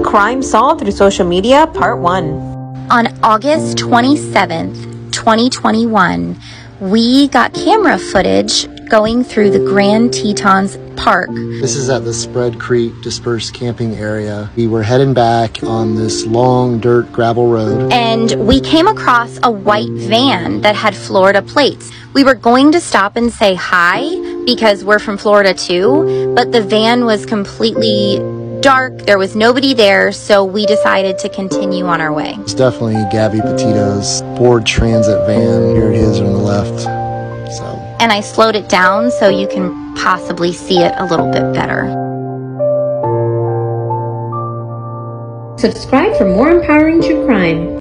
Crime Solved Through Social Media, Part 1. On August 27th, 2021, we got camera footage going through the Grand Tetons Park. This is at the Spread Creek dispersed camping area. We were heading back on this long dirt gravel road. And we came across a white van that had Florida plates. We were going to stop and say hi because we're from Florida too, but the van was completely dark. There was nobody there, so we decided to continue on our way. It's definitely Gabby Petito's Ford Transit van. Here it is on the left. So And I slowed it down so you can possibly see it a little bit better. Subscribe for more empowering true crime.